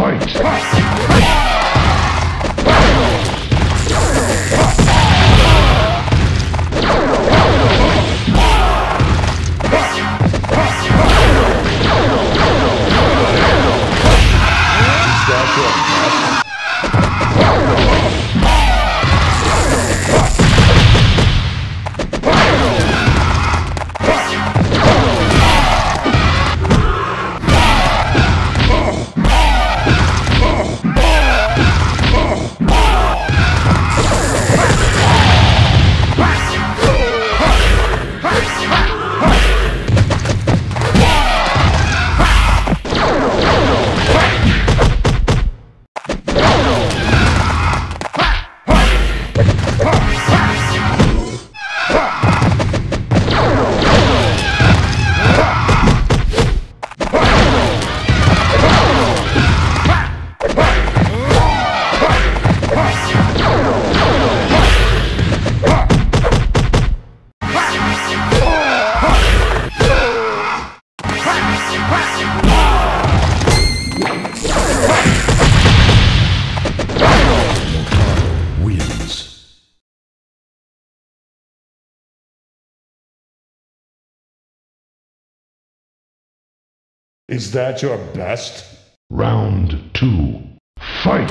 Fight! Is that your Is that your best? Round two. Fight!